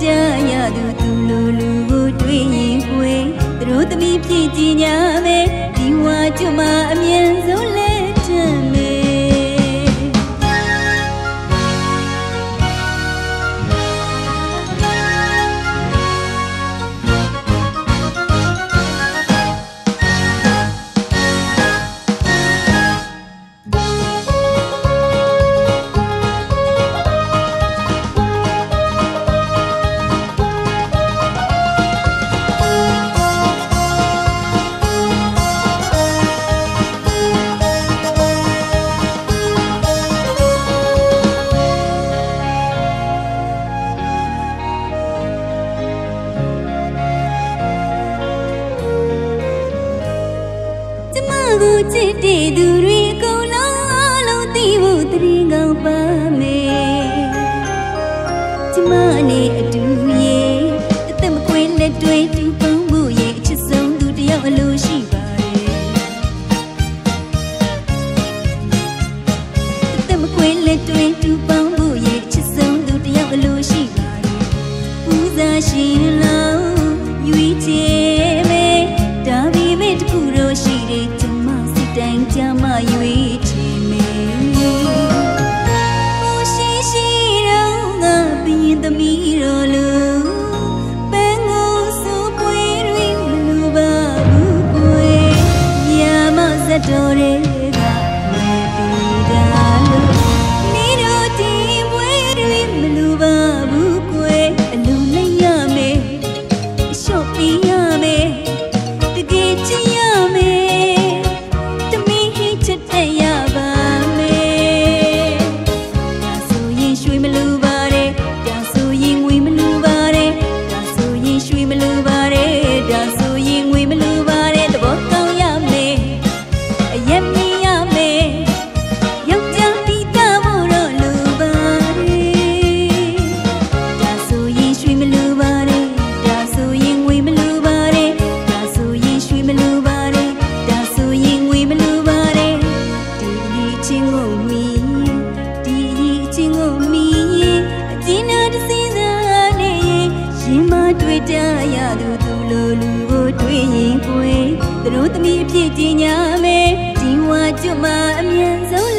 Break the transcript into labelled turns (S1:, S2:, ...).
S1: တရသူသူလူလူကိုတွေ့ရင်ပွေသူတို့သမီးဖြစ်ကြညာမယ်ဒီဝါကျွမအမြင်ဆုံးလေ ဘူးချစ်တဲ့သူတွေအကုန်လုံးအလုံးသိဖို့တရင်ကောင်ပါမယ်ကျမနဲ့အတူရဲ့အသက်မကွေးလက်တွေတူပုံမှုရဲ့အချစ်ဆုံးသူတယောက်အလိုရှိပါတယ်အသက်မကွေးလက်တွေတူပုံ မီဒီအချင်းကိုမီအချင်းနာတစင်းသားနဲ့ရင်မတွေ့ကြရသူသူလိုလူကိုတွေ့ရင်ကိုယ်သူတို့သမီးအဖြစ်ကြီးညာမယ်ဒီဝါကျွတ်မှာအမြန်ဆုံး